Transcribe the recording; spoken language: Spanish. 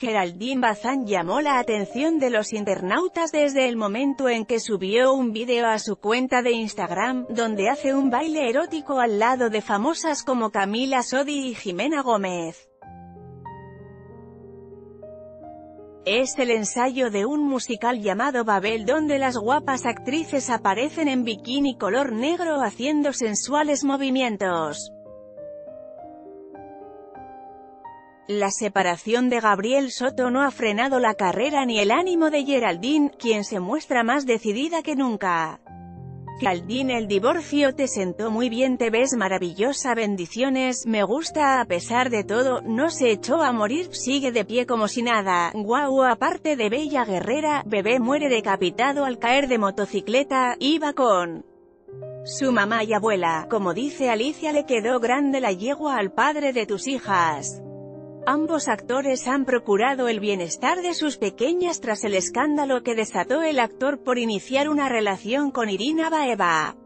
Geraldine Bazán llamó la atención de los internautas desde el momento en que subió un vídeo a su cuenta de Instagram, donde hace un baile erótico al lado de famosas como Camila Sodi y Jimena Gómez. Es el ensayo de un musical llamado Babel donde las guapas actrices aparecen en bikini color negro haciendo sensuales movimientos. La separación de Gabriel Soto no ha frenado la carrera ni el ánimo de Geraldine, quien se muestra más decidida que nunca. Geraldine el divorcio te sentó muy bien te ves maravillosa bendiciones, me gusta a pesar de todo, no se echó a morir, sigue de pie como si nada, guau aparte de bella guerrera, bebé muere decapitado al caer de motocicleta, iba con su mamá y abuela, como dice Alicia le quedó grande la yegua al padre de tus hijas. Ambos actores han procurado el bienestar de sus pequeñas tras el escándalo que desató el actor por iniciar una relación con Irina Baeva.